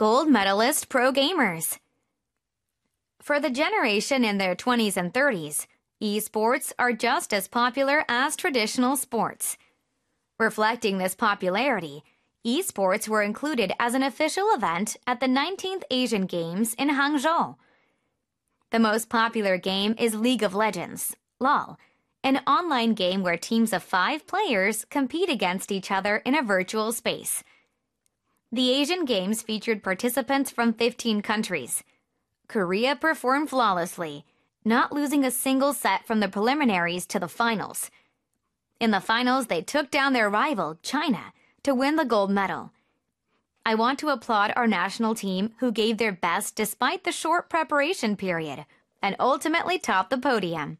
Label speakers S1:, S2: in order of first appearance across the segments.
S1: Gold medalist pro gamers. For the generation in their 20s and 30s, esports are just as popular as traditional sports. Reflecting this popularity, esports were included as an official event at the 19th Asian Games in Hangzhou. The most popular game is League of Legends, LoL, an online game where teams of five players compete against each other in a virtual space. The Asian Games featured participants from 15 countries. Korea performed flawlessly, not losing a single set from the preliminaries to the finals. In the finals, they took down their rival, China, to win the gold medal. I want to applaud our national team who gave their best despite the short preparation period and ultimately topped the podium.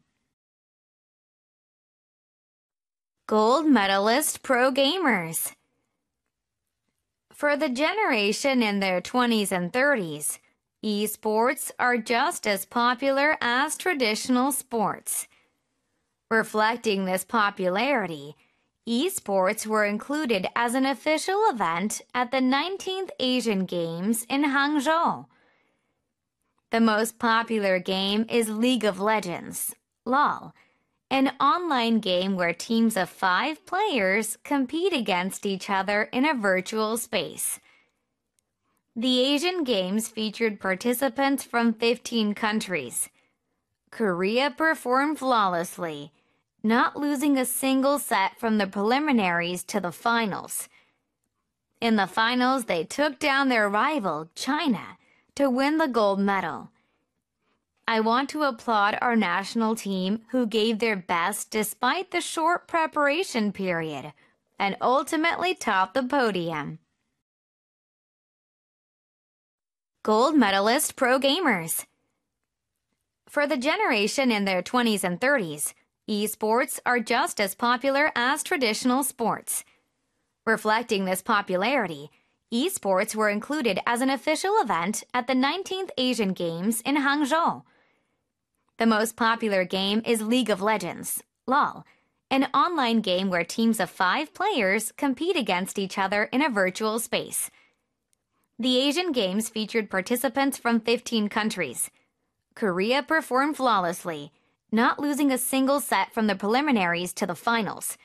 S1: Gold medalist pro gamers. For the generation in their 20s and 30s, esports are just as popular as traditional sports. Reflecting this popularity, esports were included as an official event at the 19th Asian Games in Hangzhou. The most popular game is League of Legends, LoL, an online game where teams of five players compete against each other in a virtual space. The Asian Games featured participants from 15 countries. Korea performed flawlessly not losing a single set from the preliminaries to the finals. In the finals, they took down their rival, China, to win the gold medal. I want to applaud our national team who gave their best despite the short preparation period and ultimately topped the podium. Gold medalist pro gamers. For the generation in their 20s and 30s, Esports are just as popular as traditional sports. Reflecting this popularity, esports were included as an official event at the 19th Asian Games in Hangzhou. The most popular game is League of Legends, LoL, an online game where teams of five players compete against each other in a virtual space. The Asian Games featured participants from 15 countries. Korea performed flawlessly not losing a single set from the preliminaries to the finals.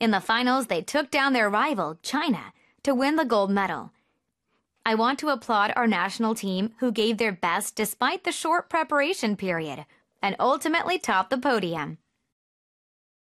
S1: In the finals, they took down their rival, China, to win the gold medal. I want to applaud our national team who gave their best despite the short preparation period and ultimately topped the podium.